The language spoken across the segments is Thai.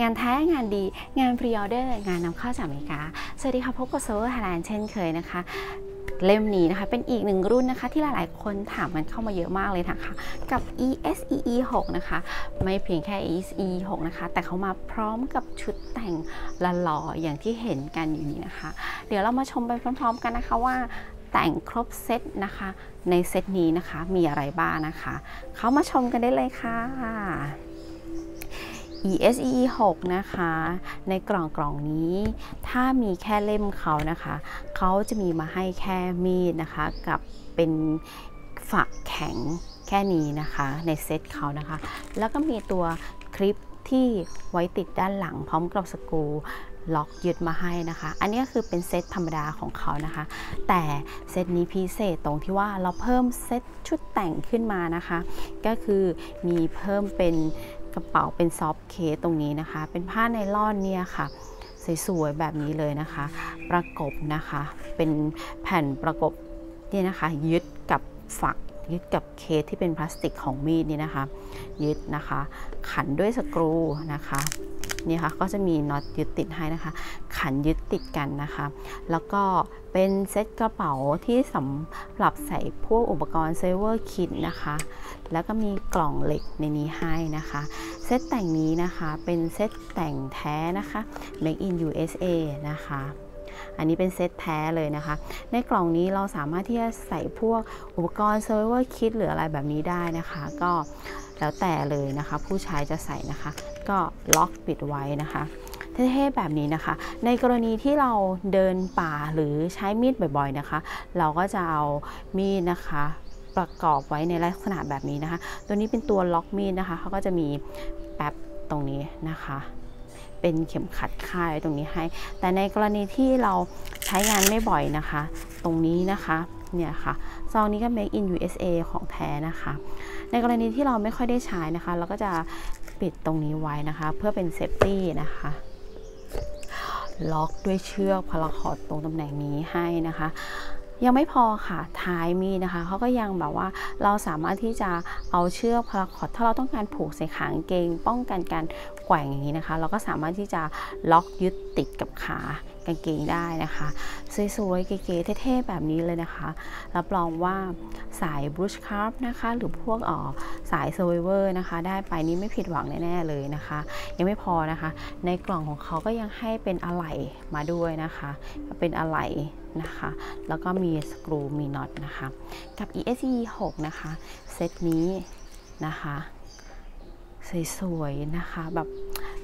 งานแท้งานดีงาน pre-order งานนำเข้าจากอเมริกา สวัสดีค่ะ พบกับ Survival Thailand เช่นเคยนะคะ เล่มนี้นะคะ เป็นอีกหนึ่งรุ่นนะคะ ที่หลายๆ คนถามมันเข้ามาเยอะมากเลยนะคะ กับ ESEE 6นะคะ ไม่เพียงแค่ ESEE 6นะคะ แต่เขามาพร้อมกับชุดแต่งละหล่ออย่างที่เห็นกันอยู่นี้นะคะ เดี๋ยวเรามาชมไปพร้อม ๆ กันนะคะว่าแต่งครบเซตนะคะ ในเซตนี้นะคะมีอะไรบ้างนะคะ เขามาชมกันได้เลยค่ะ ESEE 6 นะคะ ในกล่องกล่องนี้ ถ้ามีแค่เล่มเขานะคะ เขาจะมีมาให้แค่มีดนะคะ กับเป็นฝักแข็งแค่นี้นะคะ ในเซตเขานะคะ แล้วก็มีตัวคลิปที่ไว้ติดด้านหลังพร้อมกับสกรูล็อกยึดมาให้นะคะ อันนี้ก็คือเป็นเซตธรรมดาของเขานะคะ แต่เซตนี้พิเศษตรงที่ว่าเราเพิ่มเซตชุดแต่งขึ้นมานะคะ ก็คือมีเพิ่มเป็น กระเป๋าเป็น soft case ตรงนี้นะคะ เป็นผ้าไนล่อนเนี่ยค่ะสวยๆแบบนี้เลยนะคะ ประกบนะคะ เป็นแผ่นประกบเนี่ยนะคะ ยึดกับฝักยึดกับเคสที่เป็นพลาสติกของมีดนี่นะคะ ยึดนะคะ ขันด้วยสกรูนะคะ นี่ค่ะก็จะมีน็อตยึดติดให้นะคะ ขันยึดติดกันนะคะ แล้วก็เป็นเซ็ตกระเป๋าที่สำหรับใส่พวกอุปกรณ์ survival kit นะคะ แล้วก็มีกล่องเหล็กในนี้ให้นะคะ เซตแต่งนี้นะคะเป็นเซตแต่งแท้นะคะ Made in USA นะคะ อันนี้เป็นเซตแท้เลยนะคะ ในกล่องนี้เราสามารถที่จะใส่พวกอุปกรณ์ survival kit หรืออะไรแบบนี้ได้นะคะ ก็แล้วแต่เลยนะคะ ผู้ใช้จะใส่นะคะ ก็ล็อกปิดไว้นะคะเท่ๆแบบนี้นะคะ ในกรณีที่เราเดินป่าหรือใช้มีดบ่อยๆนะคะ เราก็จะเอามีดนะคะประกอบไว้ในลักษณะแบบนี้นะคะ ตัวนี้เป็นตัวล็อกมีดนะคะเขาก็จะมีแป๊บตรงนี้นะคะ เป็นเข็มขัดคายตรงนี้ให้ แต่ในกรณีที่เราใช้งานไม่บ่อยนะคะ ตรงนี้นะคะเนี่ยค่ะซองนี้ก็ make in USA ของแท้นะคะ ในกรณีที่เราไม่ค่อยได้ใช้นะคะ เราก็จะปิดตรงนี้ไว้นะคะ เพื่อเป็น safety นะคะล็อกด้วยเชือก paracord ตรงตำแหน่งนี้ให้นะคะ ยังไม่พอค่ะท้ายมีดนะคะเขาก็ยังแบบว่าเราสามารถที่จะเอาเชือก paracord ถ้าเราต้องการผูกใส่กางเกง ป้องกันการแกว่งอย่างนี้นะคะ เราก็สามารถที่จะล็อกยึดติดกับขา กางเกงได้นะคะสวยๆเก๋ๆเท่ๆแบบนี้เลยนะคะรับรองว่าสาย bushcraft นะคะหรือพวกอ๋อสาย survival นะคะได้ไปนี้ไม่ผิดหวังแน่ๆเลยนะคะ ยังไม่พอนะคะ ในกล่องของเขาก็ยังให้เป็นอะไหล่มาด้วยนะคะเป็นอะไหล่นะคะ แล้วก็มีสกรูมีน็อตนะคะ กับ ESE 6นะคะ เซตนี้นะคะ สวยๆนะคะแบบ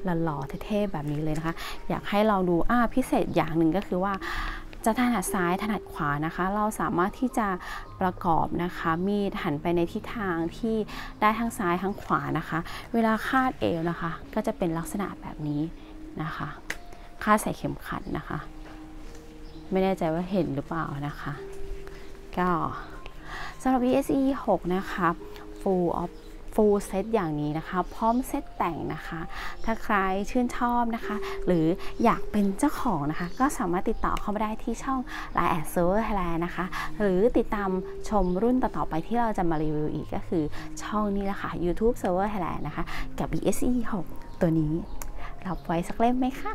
หล่อๆเท่ๆแบบนี้เลยนะคะ อยากให้เราดูอ่าพิเศษอย่างหนึ่งก็คือว่าจะถนัดซ้ายถนัดขวานะคะ เราสามารถที่จะประกอบนะคะ มีดหันไปในทิศทางที่ได้ทั้งซ้ายทั้งขวานะคะ เวลาคาดเอวนะคะ ก็จะเป็นลักษณะแบบนี้นะคะ คาดใส่เข็มขัดนะคะ ไม่แน่ใจว่าเห็นหรือเปล่านะคะ ก็สำหรับ VSE 6 นะคะ full of full set อย่างนี้นะคะ พร้อมเซตแต่งนะคะ ถ้าใครชื่นชอบนะคะ หรืออยากเป็นเจ้าของนะคะ ก็สามารถติดต่อเข้ามาได้ที่ช่อง Line แอด Survival Thailand นะคะ หรือติดตามชมรุ่นต่อๆไปที่เราจะมารีวิวอีกก็คือช่องนี้แหละค่ะ YouTube Survival Thailand นะคะ กับ ESEE 6 ตัวนี้รับไว้สักเล่มไหมคะ